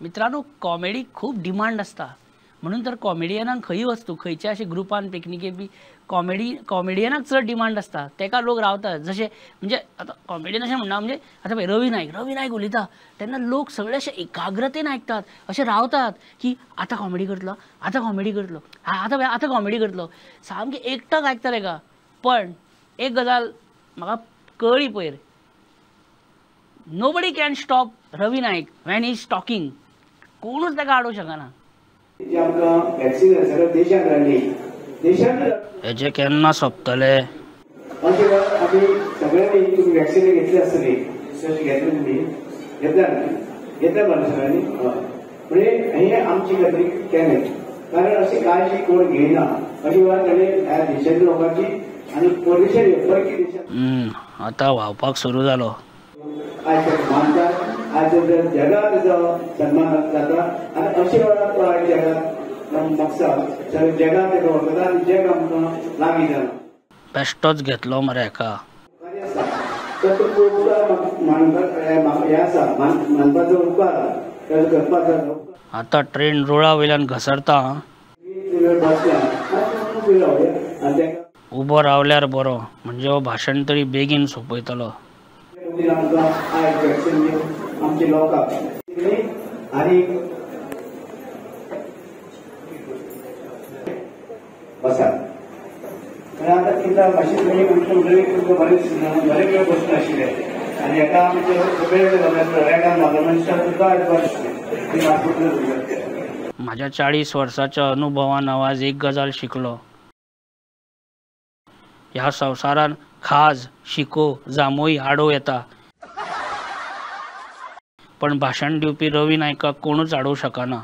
मित्रांनो कॉमेडी खूप डिमांड असता. म्हणून तर कॉमेडियनांक खंय वस्तू खंयच्या अशे ग्रुपान पिकनिके बी कॉमेडी कॉमेडियनाक चड डिमांड आसता तेका लोक रावतात. जशें म्हणजे आतां कॉमेडियन अशें म्हणना म्हणजे आतां पळय रवी नायक रवी नायक उलयता तेन्ना लोक सगळे अशे एकाग्रतेन आयकतात अशे रावतात की आतां कॉमेडी करतलो आतां कॉमेडी करतलो आतां पळय आतां कॉमेडी करतलो. सामकें एकटक आयकता तेका पण एक गजाल म्हाका कळ्ळी पयर nobody can stop Ravi Nayak when is talking कोणूच ताका आडोवंक शकना. हेजे केन्ना सोंपतले म्हणजे हे आमची खातीर केलें कारण अशी काळजी कोण घेयना अशी वेळार ताणें ह्या देशाच्या लोकांची आनी परदेशांनी परकी देशात आतां व्हांवपाक सुरू जालो आज ते मानतात आज ते जगात जो सन्मान जाता आनी अशे वेळार तो आज जगात म्हापसा सगळ्या जगात तेका वळखता आनी जग आमकां लागीं जालां बेश्टोच घेतलो मरे हेका उपकार आतां ट्रेन रुळा वयल्यान घसरता उबो रावल्यार बरो. म्हणजे हो भाशण तरी बेगीन सोंपयतलो. आमचे लोक. आणि बसा. आणि आता तिथं भाषेत म्हणजे म्हणतो वेळी तुमचं बरेच बरेच वेळ बसून आशिल्ले आणि एका आमचे वेळ एका म्हाका मनशाक सुद्धा अडवण ती हॉस्पिटल म्हाज्या चाळीस वर्साच्या अनुभवान आवाज एक गजाल शिकलो. ह्या संवसारान खाज शिको जांभूय आडो येता. पण भाषण दिवपी रवी नायकाक कोणूच आडोवंक शकना.